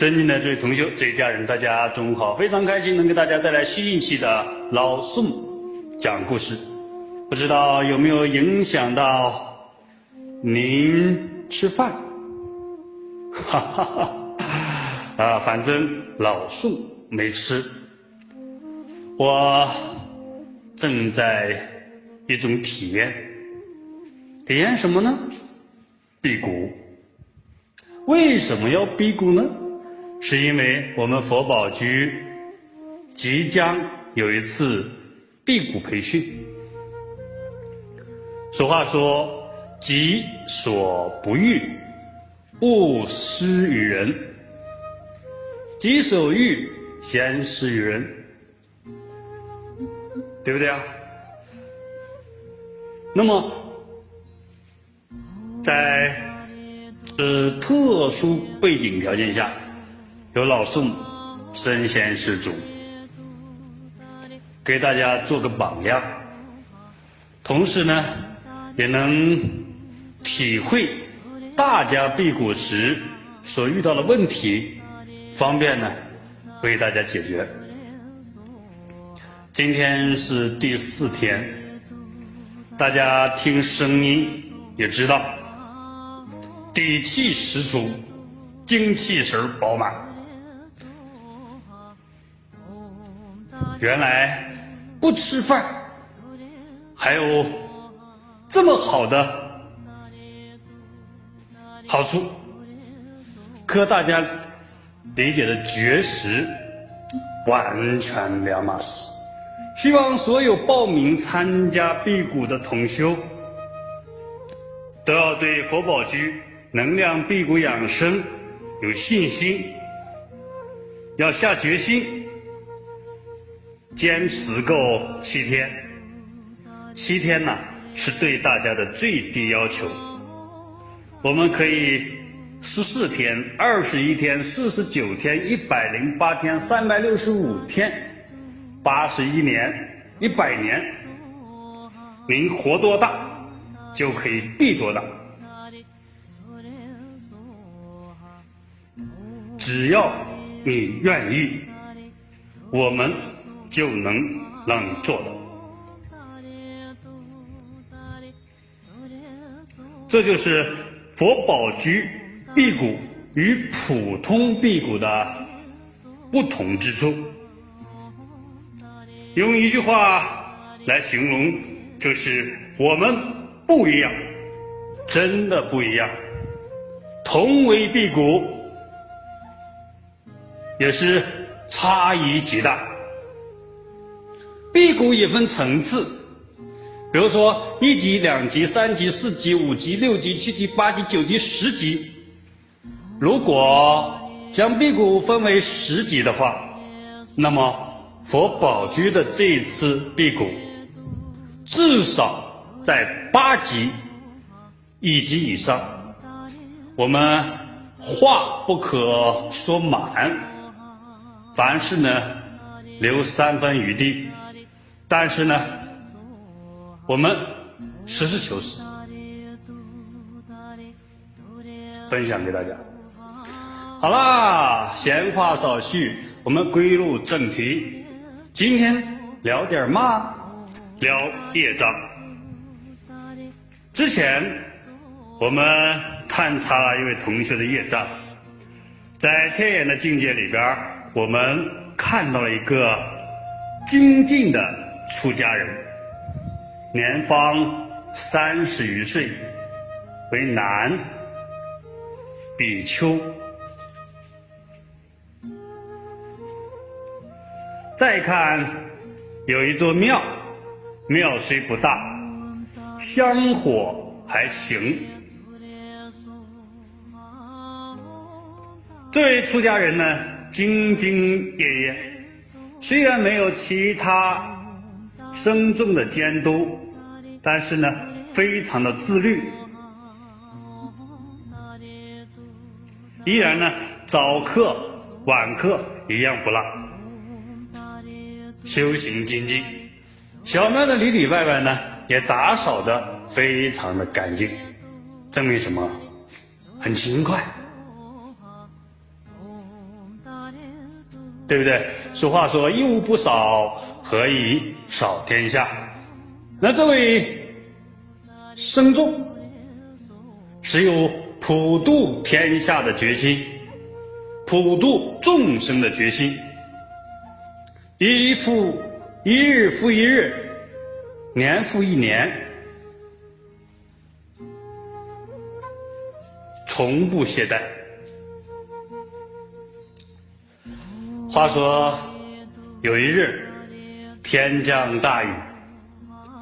尊敬的这位同学、这一家人，大家中午好！非常开心能给大家带来新一期的老宋讲故事。不知道有没有影响到您吃饭？哈哈哈！啊，反正老宋没吃。我正在一种体验，体验什么呢？辟谷。为什么要辟谷呢？是因为我们佛宝居即将有一次辟谷培训。俗话说：“己所不欲，勿施于人；己所欲，先施于人。”对不对啊？那么，在呃，特殊背景条件下，有老宋身先士卒，给大家做个榜样，同时呢，也能体会大家辟谷时所遇到的问题，方便呢为大家解决。今天是第四天，大家听声音也知道。底气十足，精气神饱满。原来不吃饭还有这么好的好处，和大家理解的绝食完全两码事。希望所有报名参加辟谷的同修都要对佛宝居。能量辟谷养生，有信心，要下决心，坚持够七天。七天呢，是对大家的最低要求。我们可以十四天、二十一天、四十九天、一百零八天、三百六十五天、八十一年、一百年，您活多大，就可以避多大。只要你愿意，我们就能让你做到。这就是佛宝居辟谷与普通辟谷的不同之处。用一句话来形容，就是我们不一样，真的不一样。同为辟谷。也是差异极大。辟谷也分层次，比如说一级、两级、三级、四级、五级、六级、七级、八级、九级、十级。如果将辟谷分为十级的话，那么佛宝居的这一次辟谷，至少在八级一级以上。我们话不可说满。凡事呢，留三分余地，但是呢，我们实事求是，分享给大家。好啦，闲话少叙，我们归入正题。今天聊点嘛？聊业障。之前我们探查了一位同学的业障，在天眼的境界里边我们看到了一个精进的出家人，年方三十余岁，为男，比丘。再看有一座庙，庙虽不大，香火还行。这位出家人呢？兢兢业业，虽然没有其他僧众的监督，但是呢，非常的自律，依然呢，早课晚课一样不落，修行精进。小庙的里里外外呢，也打扫的非常的干净，证明什么？很勤快。对不对？俗话说一屋不少，何以扫天下？那这位僧众是有普度天下的决心，普度众生的决心，一复一日复一日，年复一年，从不懈怠。话说有一日，天降大雨。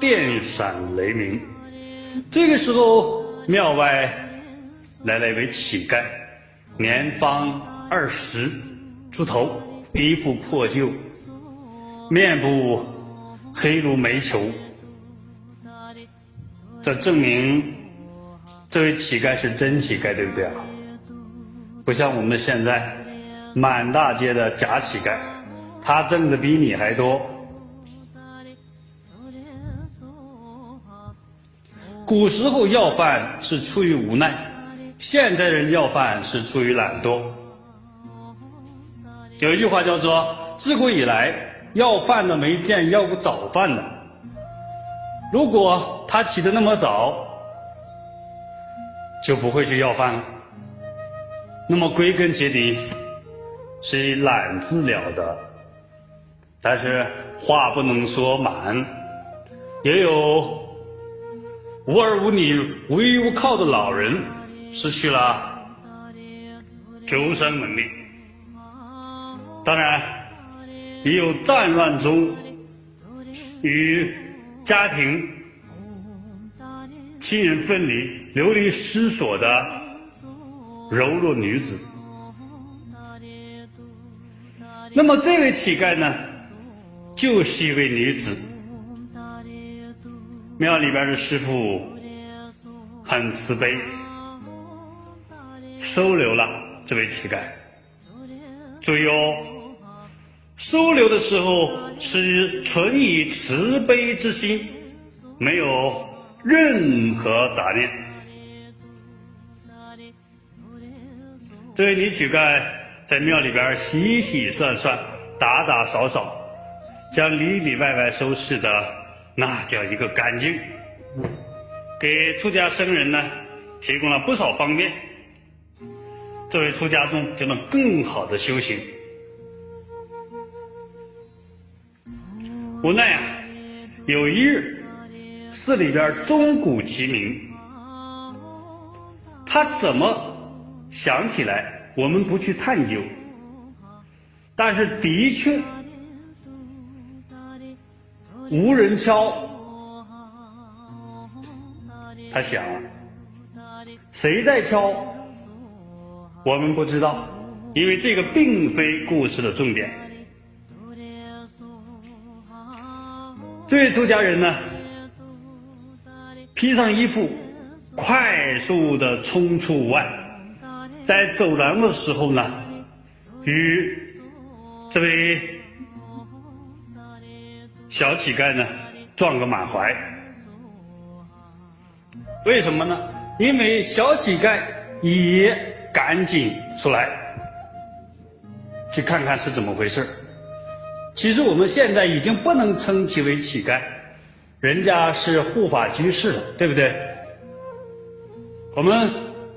电闪雷鸣，这个时候庙外来了一位乞丐，年方二十出头，衣服破旧，面部黑如煤球，这证明这位乞丐是真乞丐，对不对啊？不像我们现在满大街的假乞丐，他挣的比你还多。古时候要饭是出于无奈，现在人要饭是出于懒惰。有一句话叫做“自古以来要饭的没见要过早饭的”。如果他起得那么早，就不会去要饭了。那么归根结底是以懒字了得。但是话不能说满，也有。无儿无女、无依无靠的老人，失去了求生能力。当然，也有战乱中与家庭、亲人分离、流离失所的柔弱女子。那么，这位乞丐呢，就是一位女子。庙里边的师傅很慈悲，收留了这位乞丐。注意哦，收留的时候是纯以慈悲之心，没有任何杂念。这位女乞丐在庙里边洗洗涮涮、打打扫扫，将里里外外收拾的。那叫一个干净，给出家僧人呢提供了不少方便，作为出家众就能更好的修行。无奈啊，有一日寺里边钟鼓齐鸣，他怎么想起来？我们不去探究，但是的确。无人敲，他想，谁在敲？我们不知道，因为这个并非故事的重点。这位出家人呢，披上衣服，快速的冲出屋外，在走廊的时候呢，与这位。小乞丐呢，撞个满怀。为什么呢？因为小乞丐也赶紧出来，去看看是怎么回事其实我们现在已经不能称其为乞丐，人家是护法居士了，对不对？我们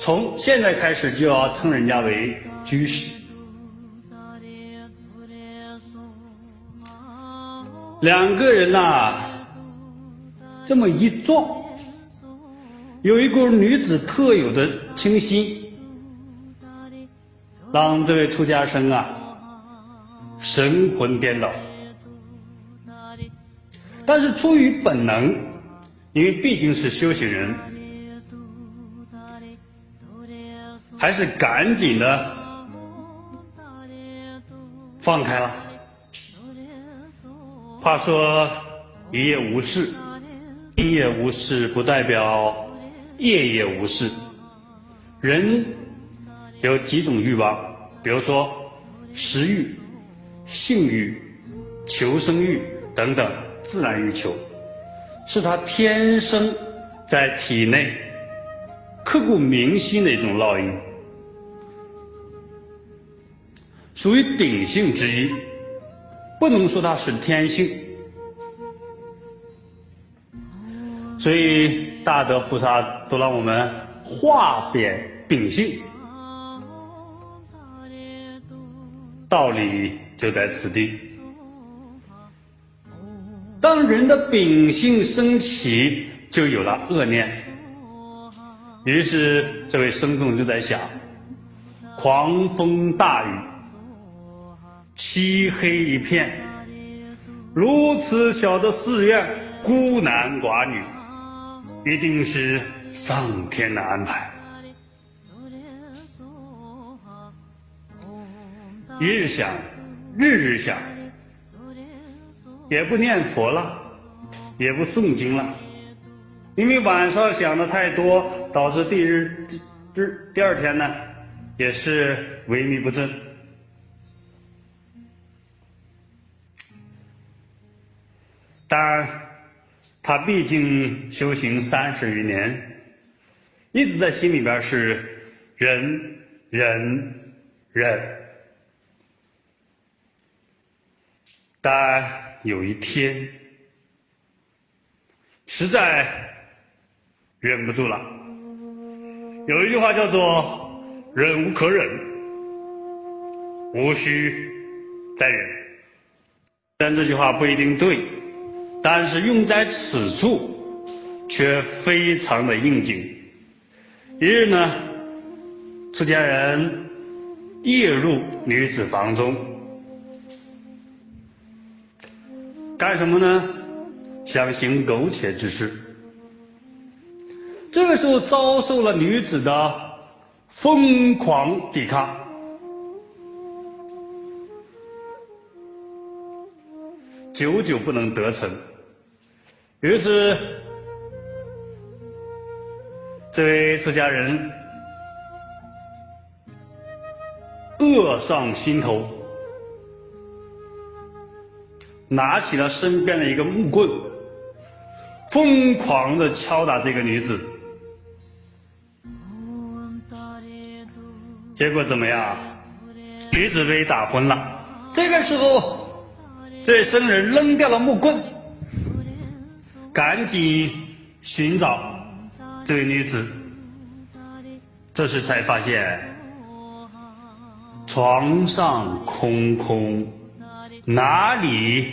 从现在开始就要称人家为居士。两个人呐，这么一撞，有一股女子特有的清新，让这位出家生啊神魂颠倒。但是出于本能，因为毕竟是修行人，还是赶紧的放开了。话说一夜无事，一夜无事不代表夜夜无事。人有几种欲望，比如说食欲、性欲、求生欲等等自然欲求，是他天生在体内刻骨铭心的一种烙印。属于秉性之一，不能说它是天性。所以大德菩萨都让我们化变秉性，道理就在此地。当人的秉性升起，就有了恶念。于是这位僧众就在想：狂风大雨，漆黑一片，如此小的寺院，孤男寡女，一定是上天的安排。一日想，日日想。也不念佛了，也不诵经了，因为晚上想的太多，导致第日日第二天呢，也是萎靡不振。当然，他毕竟修行三十余年，一直在心里边是忍忍忍，但。有一天，实在忍不住了。有一句话叫做“忍无可忍，无需再忍”。但这句话不一定对，但是用在此处却非常的应景。一日呢，出家人夜入女子房中。干什么呢？想行苟且之事。这个时候遭受了女子的疯狂抵抗，久久不能得逞。于是，这位出家人恶上心头。拿起了身边的一个木棍，疯狂的敲打这个女子。结果怎么样？女子被打昏了。这个时候，这僧人扔掉了木棍，赶紧寻找这位女子。这时才发现，床上空空。哪里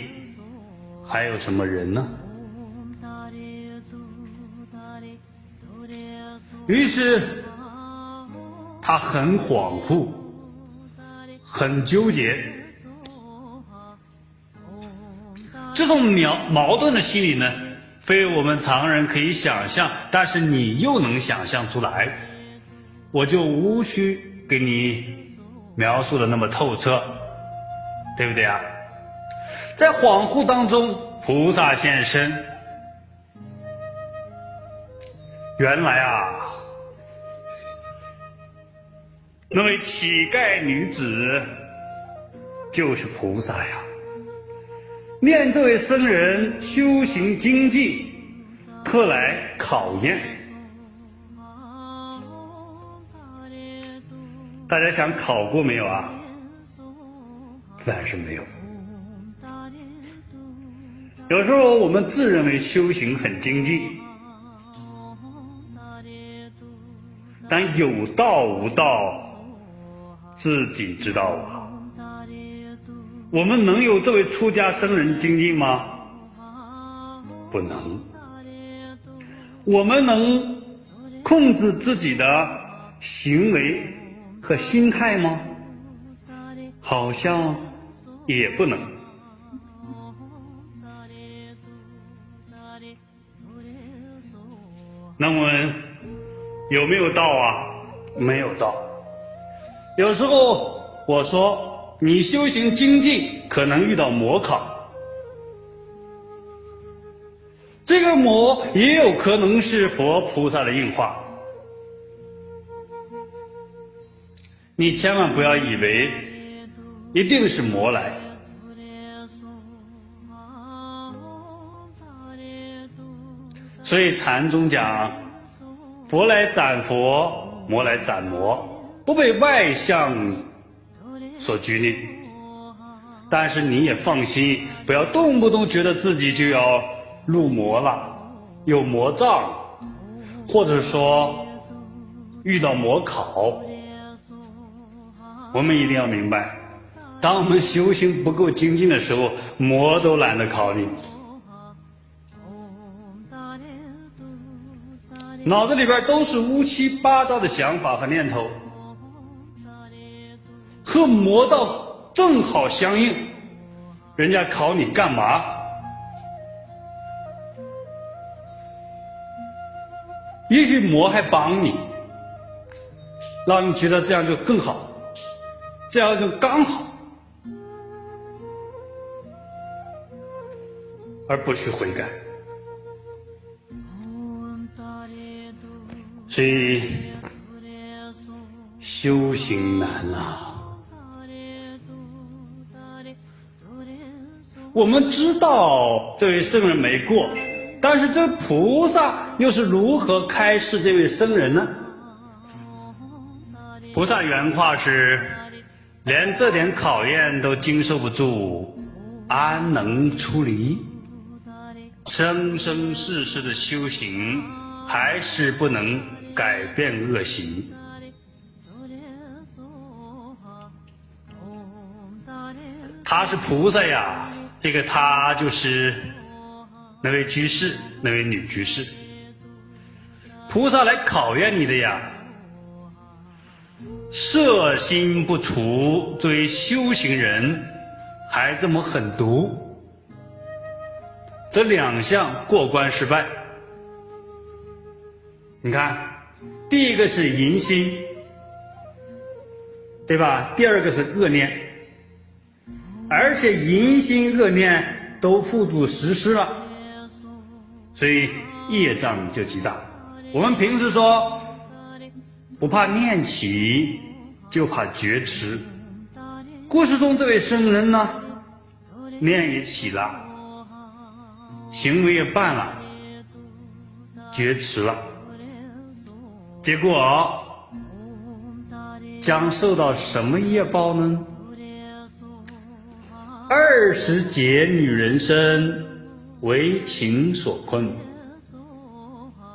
还有什么人呢？于是他很恍惚，很纠结。这种矛矛盾的心理呢，非我们常人可以想象，但是你又能想象出来，我就无需给你描述的那么透彻，对不对啊？在恍惚当中，菩萨现身。原来啊，那位乞丐女子就是菩萨呀。念这位僧人修行精进，特来考验。大家想考过没有啊？自然是没有。有时候我们自认为修行很精进，但有道无道，自己知道啊。我们能有这位出家僧人精进吗？不能。我们能控制自己的行为和心态吗？好像也不能。那么有没有道啊？没有道。有时候我说你修行精进，可能遇到魔考，这个魔也有可能是佛菩萨的应化。你千万不要以为一定是魔来。所以禅宗讲，佛来斩佛，魔来斩魔，不被外相所拘泥。但是你也放心，不要动不动觉得自己就要入魔了，有魔障，或者说遇到魔考。我们一定要明白，当我们修行不够精进的时候，魔都懒得考你。脑子里边都是乌七八糟的想法和念头，和魔道正好相应。人家考你干嘛？也许魔还帮你，让你觉得这样就更好，这样就刚好，而不去悔改。所以修行难啊！我们知道这位圣人没过，但是这菩萨又是如何开示这位圣人呢？菩萨原话是：连这点考验都经受不住，安能出离？生生世世的修行，还是不能。改变恶行，他是菩萨呀。这个他就是那位居士，那位女居士。菩萨来考验你的呀。色心不除，作为修行人还这么狠毒，这两项过关失败。你看。第一个是淫心，对吧？第二个是恶念，而且淫心恶念都付诸实施了，所以业障就极大。我们平时说不怕念起，就怕觉迟。故事中这位圣人呢，念也起了，行为也办了，觉迟了。结果将受到什么业报呢？二十劫女人身为情所困，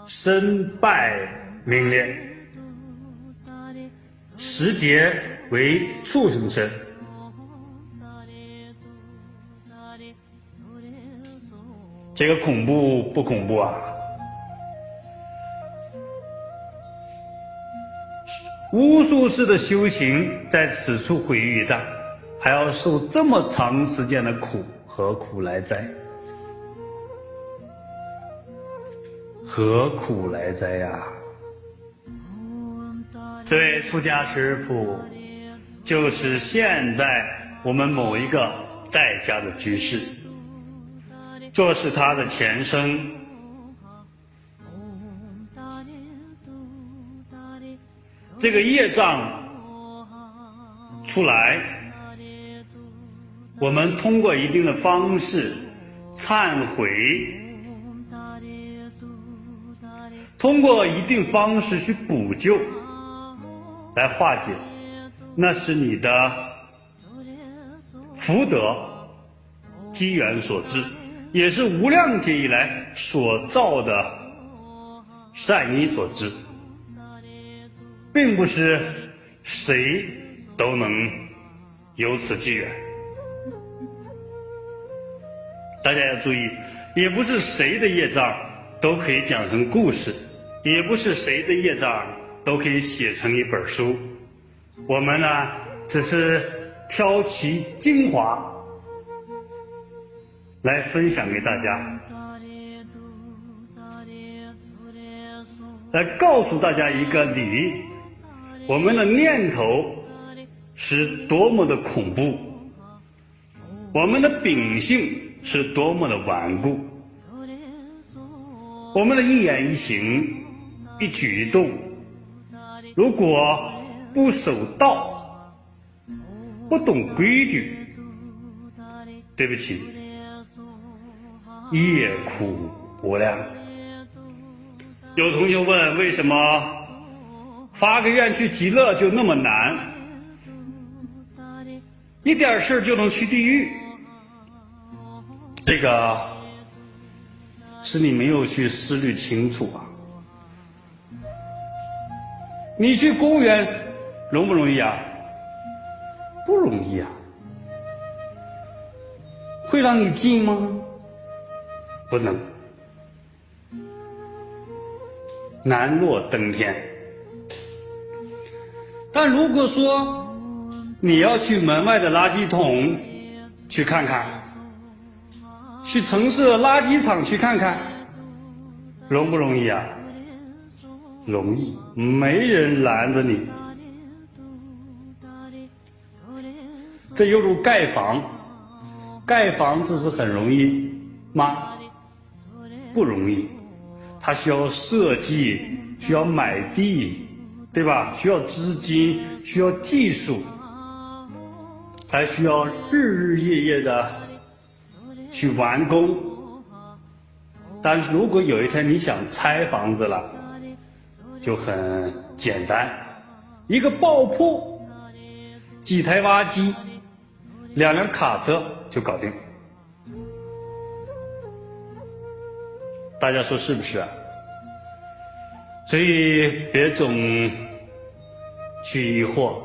身败名裂；十劫为畜生身。这个恐怖不恐怖啊？无数世的修行在此处毁于一旦，还要受这么长时间的苦，何苦来哉？何苦来哉呀？这位出家师父，就是现在我们某一个在家的居士，这是他的前生。这个业障出来，我们通过一定的方式忏悔，通过一定方式去补救，来化解，那是你的福德机缘所致，也是无量劫以来所造的善因所致。并不是谁都能有此机缘，大家要注意，也不是谁的业障都可以讲成故事，也不是谁的业障都可以写成一本书。我们呢，只是挑其精华来分享给大家，来告诉大家一个理。我们的念头是多么的恐怖，我们的秉性是多么的顽固，我们的一言一行、一举一动，如果不守道、不懂规矩，对不起，业苦无量。有同学问，为什么？发个愿去极乐就那么难？一点事就能去地狱，这个是你没有去思虑清楚啊！你去公园容不容易啊？不容易啊！会让你进吗？不能，难若登天。但如果说，你要去门外的垃圾桶去看看，去城市垃圾场去看看，容不容易啊？容易，没人拦着你。这犹如盖房，盖房子是很容易吗？不容易，它需要设计，需要买地，对吧？需要资金，需要技术。还需要日日夜夜的去完工，但是如果有一天你想拆房子了，就很简单，一个爆破，几台挖机，两辆卡车就搞定。大家说是不是啊？所以别总去疑惑，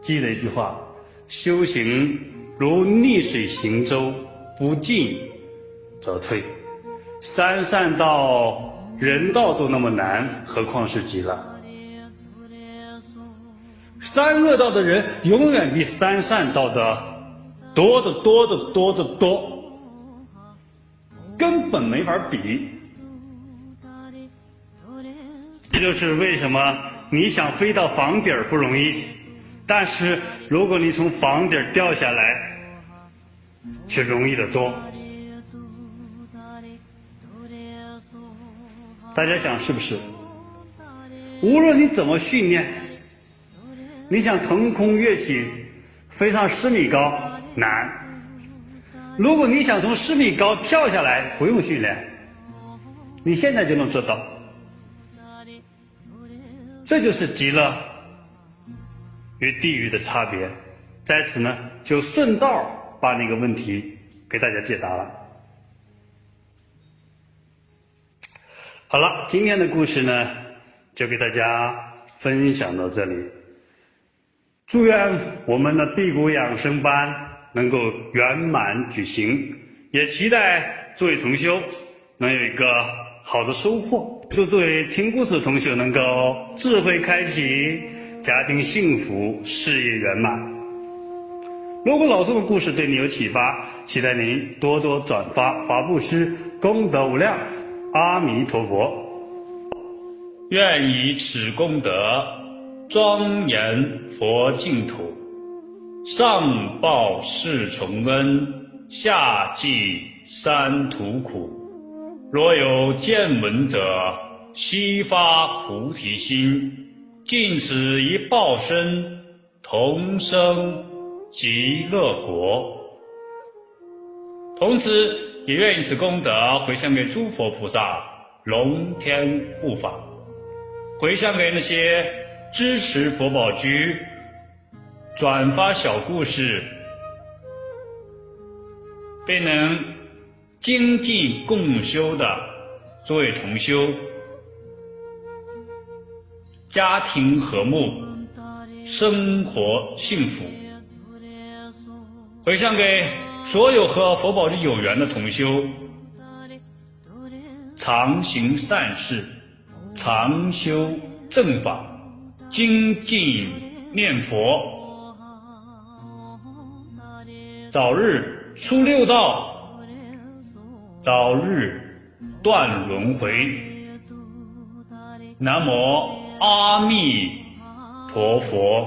记得一句话。修行如逆水行舟，不进则退。三善道、人道都那么难，何况是极乐？三恶道的人永远比三善道的多得多得多得多，根本没法比。这就是为什么你想飞到房顶不容易。但是，如果你从房顶掉下来，却容易得多。大家想是不是？无论你怎么训练，你想腾空跃起，飞上十米高难。如果你想从十米高跳下来，不用训练，你现在就能做到。这就是极乐。与地狱的差别，在此呢，就顺道把那个问题给大家解答了。好了，今天的故事呢，就给大家分享到这里。祝愿我们的辟谷养生班能够圆满举行，也期待诸位同修能有一个好的收获。祝诸位听故事的同学能够智慧开启。家庭幸福，事业圆满。如果老宋的故事对你有启发，期待您多多转发，发布施，功德无量。阿弥陀佛。愿以此功德庄严佛净土，上报四重恩，下济三途苦。若有见闻者，悉发菩提心。尽此一报身，同生极乐国。同时，也愿以此功德回向给诸佛菩萨、龙天护法，回向给那些支持佛宝居、转发小故事、便能精进共修的诸位同修。家庭和睦，生活幸福。回向给所有和佛宝有缘的同修，常行善事，常修正法，精进念佛，早日出六道，早日断轮回。南无。阿弥陀佛。